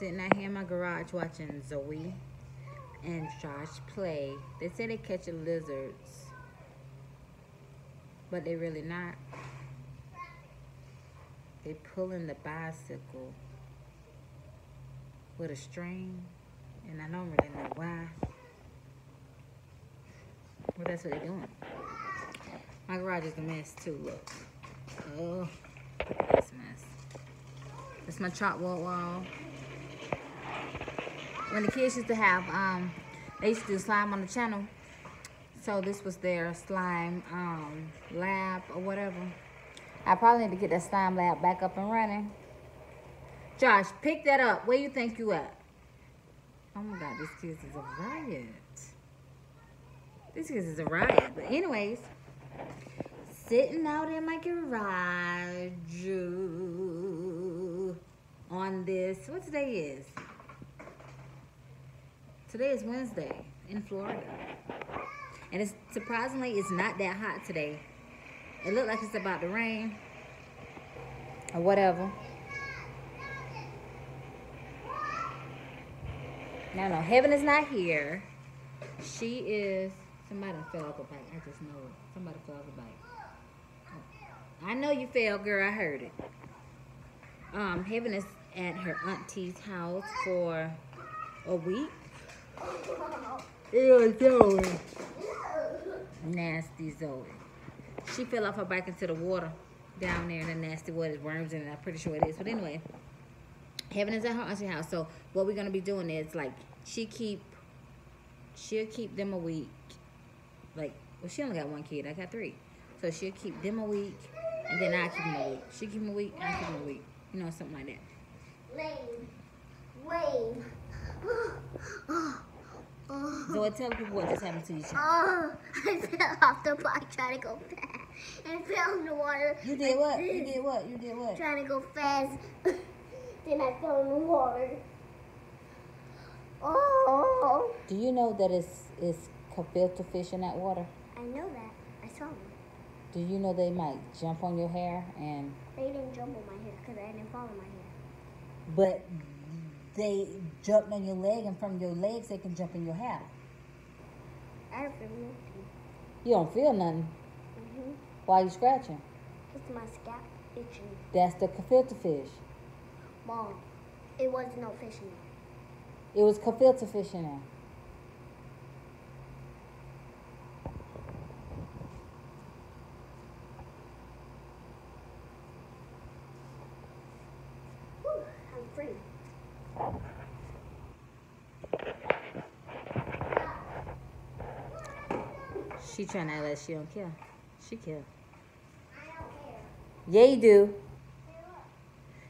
sitting out here in my garage watching Zoei and Josh play. They say they're catching lizards, but they're really not. They're pulling the bicycle with a string, and I don't really know why. But that's what they're doing. My garage is a mess too. Look. Oh, it's a mess. It's my chalkboard wall. When the kids used to have, um, they used to do slime on the channel. So this was their slime um, lab or whatever. I probably need to get that slime lab back up and running. Josh, pick that up. Where you think you at? Oh my God, this kids is a riot. This kids is a riot. But anyways, sitting out in my garage on this, what today is? Today is Wednesday in Florida. And it's surprisingly, it's not that hot today. It looked like it's about to rain or whatever. No, no, heaven is not here. She is, somebody fell off a bike. I just know it. Somebody fell off a bike. I know you fell, girl. I heard it. Um, Heaven is at her auntie's house for a week. Ew, Zoei. Nasty Zoei. She fell off her bike into the water down there in the nasty water. There's worms in it. I'm pretty sure it is. But anyway, Heaven is at her auntie's house. So what we're gonna be doing is like she keep she'll keep them a week. Like well she only got one kid. I got three. So she'll keep them a week and then I keep them a week. She keep them a week, I keep them a week. You know, something like that. Lame. Lame. So I tell people what just happened to you. Child. Oh, I fell off the bike trying to go fast and fell in the water. You did what? You did what? You did what? Trying to go fast. then I fell in the water. Oh, Do you know that it's it's filter fish in that water? I know that. I saw them. Do you know they might jump on your hair and They didn't jump on my hair because I didn't fall in my hair. but they jumped on your leg and from your legs they can jump in your hair. I don't feel nothing. You don't feel nothing. Mm-hmm. Why you scratching? It's my scalp itching. That's the filter fish. Mom, it was no fish in there. It was filter fish in there. Whew, I'm free. She trying to act like she don't care. She care. I don't care. Yeah, you do.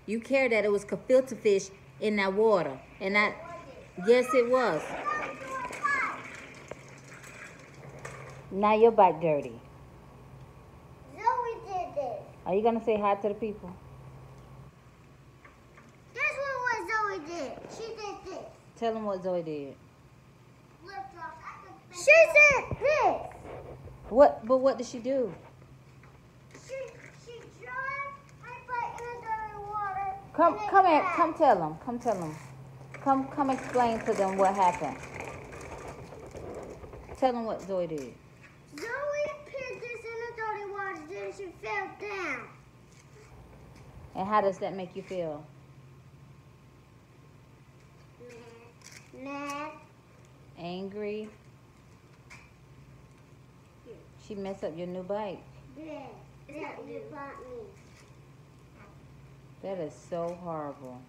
You care that it was filter fish in that water, and that yes, it was. Now your bike dirty. Zoei did this. Are you gonna say hi to the people? Guess what, what Zoei did? She did this. Tell them what Zoei did. She did this. What? But what did she do? She she dried my butt in the dirty water. Come, come here. Come tell them. Come tell them. Come, come explain to them what happened. Tell them what Zoei did. Zoei put this in the dirty water, then she fell down. And how does that make you feel? Mad. Mad. Angry? She messed up your new bike. Yeah. That you bought me. That is so horrible.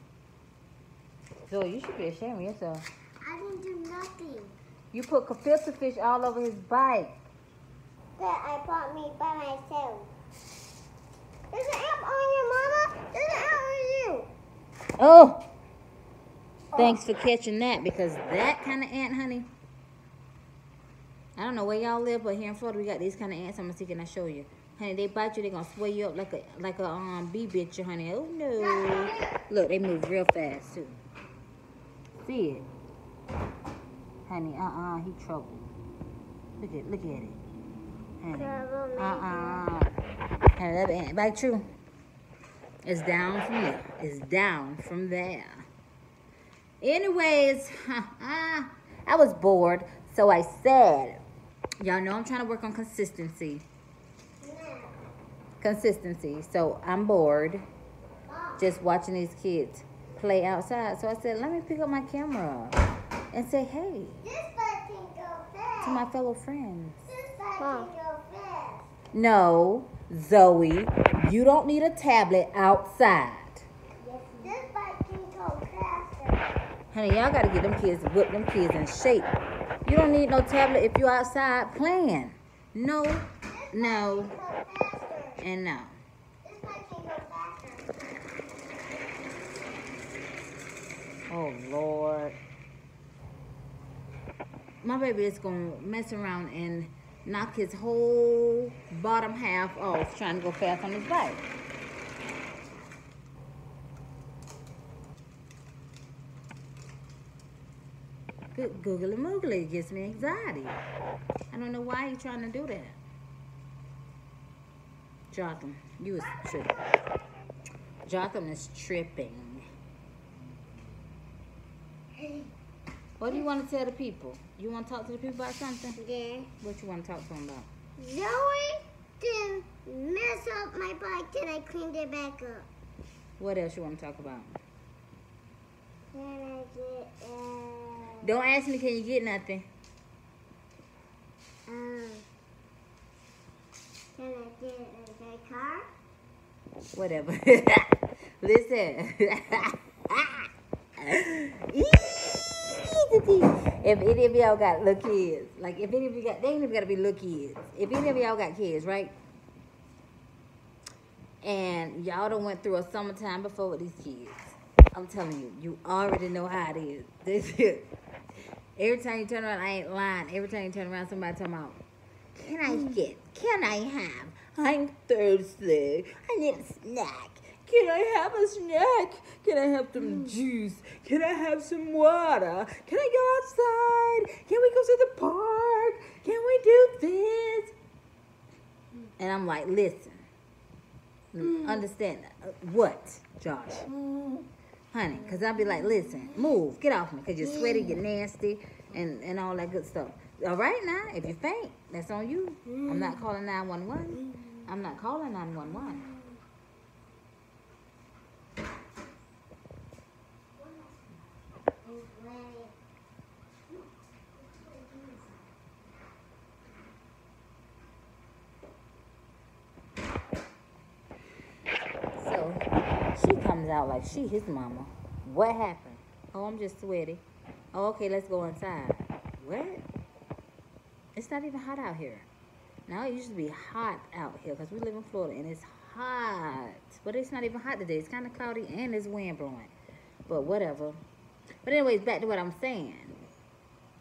Zoei, you should be ashamed of yourself. I didn't do nothing. You put filter fish all over his bike. That I bought me by myself. There's an app on you, Mama. There's an app on you. Oh! oh. Thanks for catching that because that kind of ant, honey. I don't know where y'all live, but here in Florida we got these kind of ants. I'm gonna see can I show you. Honey, they bite you, they gonna sway you up like a like a um bee bitch, honey. Oh no. Look, they move real fast too. See it. Honey, uh-uh, he trouble. Look at look at it. Honey. Uh-uh. Honey, that ant bite you. It's down from there. It's down from there. Anyways, I was bored, so I said, y'all know I'm trying to work on consistency. Consistency. So I'm bored just watching these kids play outside. So I said, let me pick up my camera and say, hey, This bus can go fast. to my fellow friends. This bus can go fast. No, Zoei, you don't need a tablet outside. This bus can go faster. Honey, y'all gotta get them kids, whip them kids in shape. You don't need no tablet if you're outside playing. No, no, and no. Oh Lord. My baby is gonna mess around and knock his whole bottom half off trying to go fast on his bike. Good googly moogly gives me anxiety. I don't know why he's trying to do that. Jotham, you was tripping. Jotham is tripping. What do you want to tell the people? You want to talk to the people about something? Yeah. What you want to talk to them about? Zoei didn't mess up my bike and I cleaned it back up. What else you want to talk about? Can I get uh, Don't ask me, can you get nothing? um can I get a car? Whatever. Listen. if any of y'all got little kids, like if any of you got, they ain't even gotta be little kids. If any of y'all got kids, right? And y'all done went through a summertime before with these kids. I'm telling you, you already know how it is. This is. Every time you turn around, I ain't lying. Every time you turn around, somebody talking about, can I mm. get, can I have? I'm thirsty. I need a snack. Can I have a snack? Can I have some mm. juice? Can I have some water? Can I go outside? Can we go to the park? Can we do this? Mm. And I'm like, listen, understand uh, what, Josh? Honey, because I'll be like, listen, move, get off me, because you're sweaty, you're nasty, and, and all that good stuff. All right, now, if you faint, that's on you. I'm not mm. calling 911. I'm not calling 911. So she comes out like she his mama. What happened? Oh, I'm just sweaty. Oh, okay, let's go inside. What? It's not even hot out here. Now it used to be hot out here because we live in Florida and it's hot. But it's not even hot today. It's kind of cloudy and it's wind blowing. But whatever. But anyways, back to what I'm saying.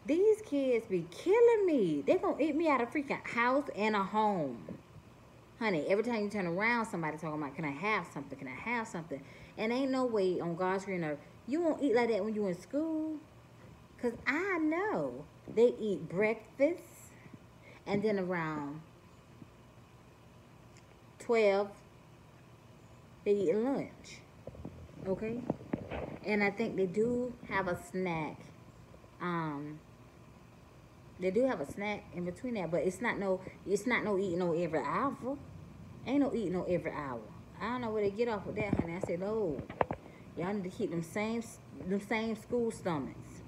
These kids be killing me. They gonna eat me out of freaking house and a home. Honey, every time you turn around, somebody talking about, can I have something? Can I have something? And ain't no way on God's green earth, you won't eat like that when you in school. Because I know they eat breakfast and then around 12, they eat lunch. Okay? And I think they do have a snack. Um, they do have a snack in between that, but it's not no, it's not no eating no every hour. Ain't no eating no every hour. I don't know where they get off with that, honey. I said, no, y'all need to keep them same, them same school stomachs.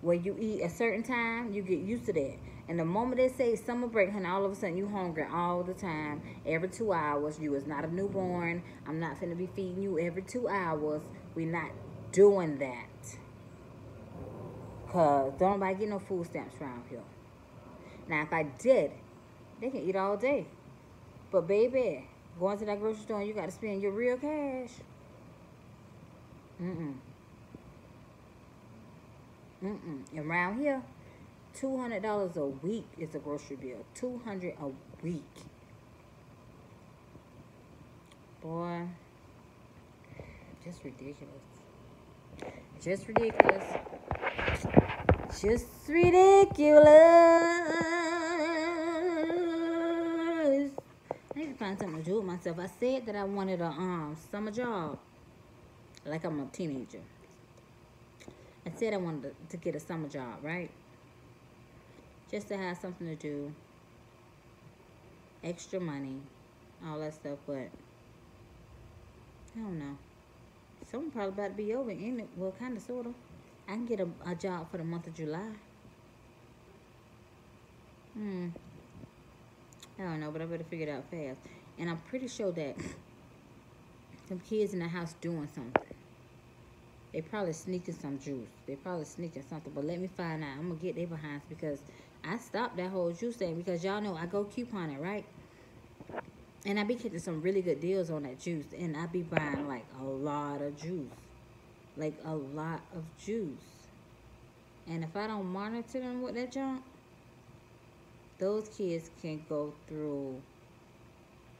Where you eat a certain time, you get used to that. And the moment they say summer break, honey, all of a sudden you hungry all the time, every two hours. You is not a newborn. I'm not finna be feeding you every two hours. We're not doing that. Cause don't nobody get no food stamps around here. Now if I did, they can eat all day. But baby, going to that grocery store, you got to spend your real cash. Mm-mm. Mm-mm. Around here, two hundred dollars a week is a grocery bill. Two hundred a week. Boy, just ridiculous. Just ridiculous. Just ridiculous. I need to find something to do with myself. I said that I wanted a um summer job. Like I'm a teenager. I said I wanted to, to get a summer job, right? Just to have something to do, extra money, all that stuff, but I don't know. Something probably about to be over, ain't it? Well, kind of, sort of. I can get a, a job for the month of July. Hmm. I don't know, but I better figure it out fast. And I'm pretty sure that some kids in the house doing something. They probably sneaking some juice. They probably sneaking something. But let me find out. I'm going to get their behinds because I stopped that whole juice thing because y'all know I go coupon it, right? And I be getting some really good deals on that juice. And I be buying like a lot of juice. Like a lot of juice. And if I don't monitor them with that junk, those kids can go through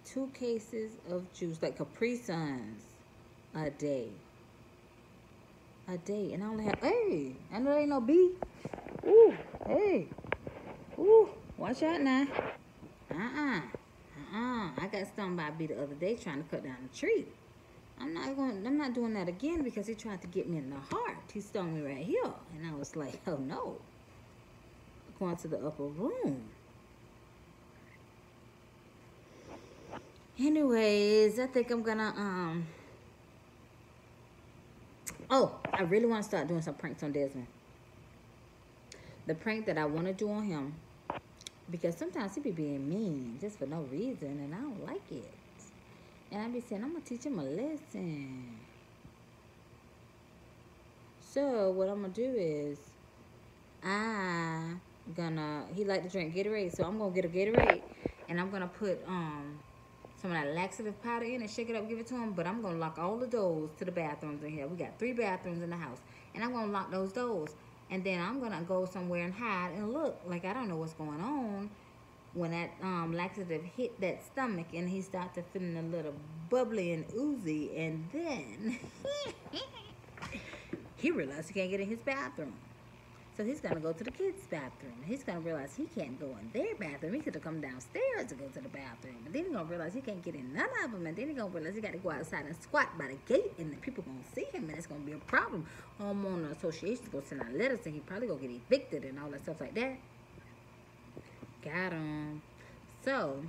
two cases of juice, like Capri Suns, a day. A day. And I only have, hey, I know there ain't no B. Ooh, hey. Ooh, watch out now. Uh-uh. Uh-uh. I got stung by a bee the other day trying to cut down a tree. I'm not going I'm not doing that again because he tried to get me in the heart. He stung me right here. And I was like, oh no. Going to the upper room. Anyways, I think I'm gonna um Oh, I really want to start doing some pranks on Desmond. The prank that I want to do on him, because sometimes he be being mean just for no reason, and I don't like it. And I be saying, I'm to teach him a lesson. So, what I'm to do is, I gonna, he like to drink Gatorade, so I'm to get a Gatorade, and I'm to put, um, some of that laxative powder in and shake it up, give it to him. But I'm going to lock all the doors to the bathrooms in here. We got three bathrooms in the house. And I'm to lock those doors. And then I'm going to go somewhere and hide and look like I don't know what's going on when that um, laxative hit that stomach and he started feeling a little bubbly and oozy. And then he realized he can't get in his bathroom. So he's going to go to the kids' bathroom. He's going to realize he can't go in their bathroom. He could have come downstairs to go to the bathroom. And then he's going to realize he can't get in none of them. And then he's going to realize he got to go outside and squat by the gate. And the people going to see him. And it's going to be a problem. Homeowner association going to send out letters. And he probably going to get evicted and all that stuff like that. Got him. So,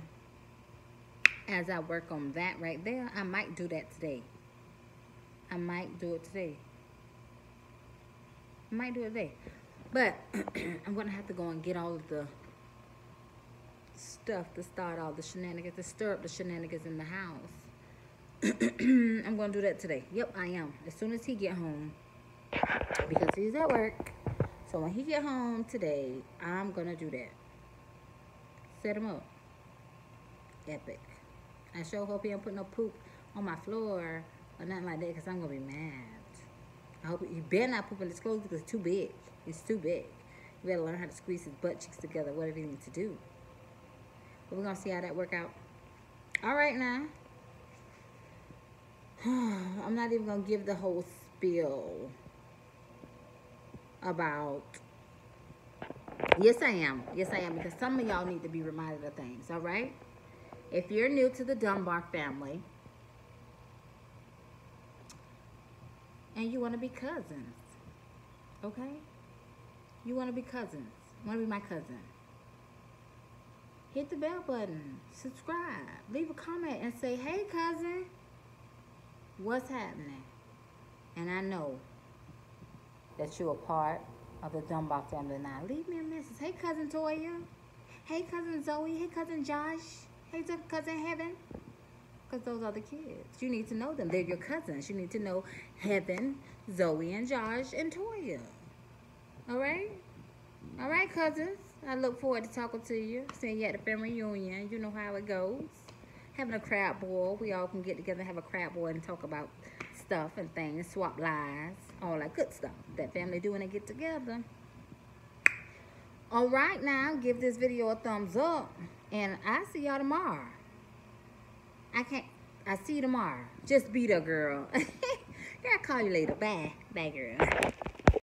as I work on that right there, I might do that today. I might do it today. I might do it today. But I'm going to have to go and get all of the stuff to start all the shenanigans, to stir up the shenanigans in the house. I'm going to do that today. Yep, I am. As soon as he get home. Because he's at work. So when he get home today, I'm going to do that. Set him up. Epic. I sure hope he don't put no poop on my floor or nothing like that because I'm going to be mad. I hope he better not poop in his clothes because it's too big. It's too big. You better learn how to squeeze his butt cheeks together, whatever you need to do. But we're to see how that work out. All right, now. I'm not even going to give the whole spiel about... Yes, I am. Yes, I am. Because some of y'all need to be reminded of things, all right? If you're new to the Dunbar family, and you want to be cousins, okay? You want to be cousins. Want to be my cousin. Hit the bell button. Subscribe. Leave a comment and say, hey, cousin. What's happening? And I know that you're a part of the Dunbar family now. Leave me a message. Hey, cousin Toya. Hey, cousin Zoei. Hey, cousin Josh. Hey, cousin Heaven. Because those are the kids. You need to know them. They're your cousins. You need to know Heaven, Zoei, and Josh, and Toya. All right? All right, cousins. I look forward to talking to you, seeing you at the family reunion. You know how it goes. Having a crab boil. We all can get together and have a crab boil and talk about stuff and things, swap lies, all that good stuff that family do when they get together. All right, now, give this video a thumbs up. And I see y'all tomorrow. I can't. I see you tomorrow. Just be the girl. I'll call you later. Bye. Bye, girl.